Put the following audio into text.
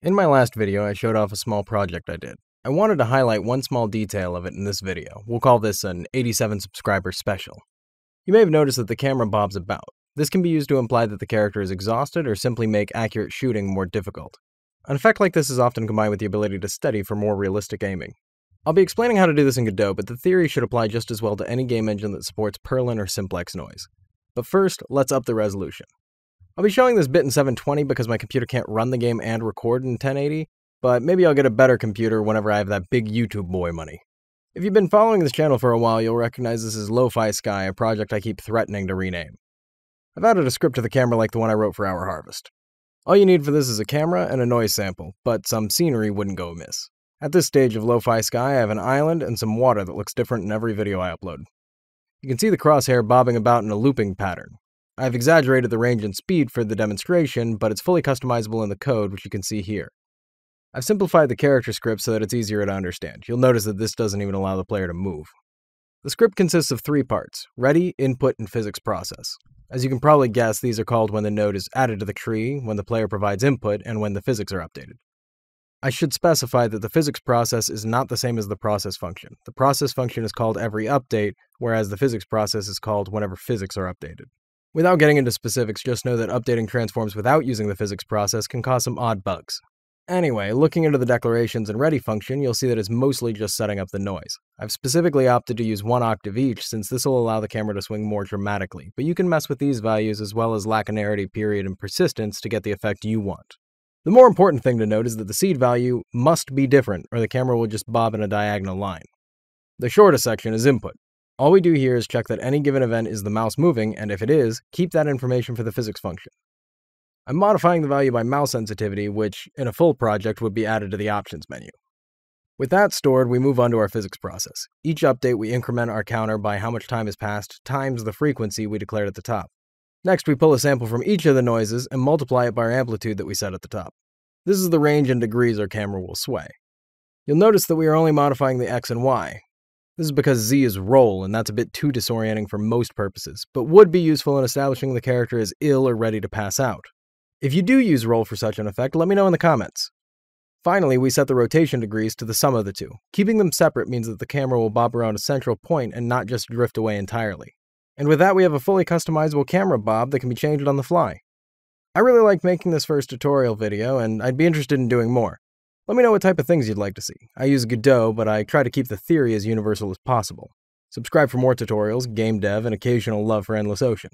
In my last video, I showed off a small project I did. I wanted to highlight one small detail of it in this video. We'll call this an 87 subscriber special. You may have noticed that the camera bobs about. This can be used to imply that the character is exhausted or simply make accurate shooting more difficult. An effect like this is often combined with the ability to steady for more realistic aiming. I'll be explaining how to do this in Godot, but the theory should apply just as well to any game engine that supports Perlin or Simplex noise. But first, let's up the resolution. I'll be showing this bit in 720 because my computer can't run the game and record in 1080, but maybe I'll get a better computer whenever I have that big YouTube boy money. If you've been following this channel for a while, you'll recognize this as Lo-Fi Sky, a project I keep threatening to rename. I've added a script to the camera like the one I wrote for Hour Harvest. All you need for this is a camera and a noise sample, but some scenery wouldn't go amiss. At this stage of Lo-Fi Sky, I have an island and some water that looks different in every video I upload. You can see the crosshair bobbing about in a looping pattern, I've exaggerated the range and speed for the demonstration, but it's fully customizable in the code, which you can see here. I've simplified the character script so that it's easier to understand. You'll notice that this doesn't even allow the player to move. The script consists of three parts, ready, input, and physics process. As you can probably guess, these are called when the node is added to the tree, when the player provides input, and when the physics are updated. I should specify that the physics process is not the same as the process function. The process function is called every update, whereas the physics process is called whenever physics are updated. Without getting into specifics, just know that updating transforms without using the physics process can cause some odd bugs. Anyway, looking into the declarations and ready function, you'll see that it's mostly just setting up the noise. I've specifically opted to use one octave each since this will allow the camera to swing more dramatically, but you can mess with these values as well as lacunarity, period, and persistence to get the effect you want. The more important thing to note is that the seed value must be different or the camera will just bob in a diagonal line. The shortest section is input. All we do here is check that any given event is the mouse moving, and if it is, keep that information for the physics function. I'm modifying the value by mouse sensitivity, which, in a full project, would be added to the options menu. With that stored, we move on to our physics process. Each update, we increment our counter by how much time has passed times the frequency we declared at the top. Next, we pull a sample from each of the noises and multiply it by our amplitude that we set at the top. This is the range in degrees our camera will sway. You'll notice that we are only modifying the x and y, this is because Z is roll, and that's a bit too disorienting for most purposes, but would be useful in establishing the character as ill or ready to pass out. If you do use roll for such an effect, let me know in the comments. Finally, we set the rotation degrees to the sum of the two. Keeping them separate means that the camera will bob around a central point and not just drift away entirely. And with that, we have a fully customizable camera bob that can be changed on the fly. I really like making this first tutorial video, and I'd be interested in doing more. Let me know what type of things you'd like to see. I use Godot, but I try to keep the theory as universal as possible. Subscribe for more tutorials, game dev, and occasional love for Endless Ocean.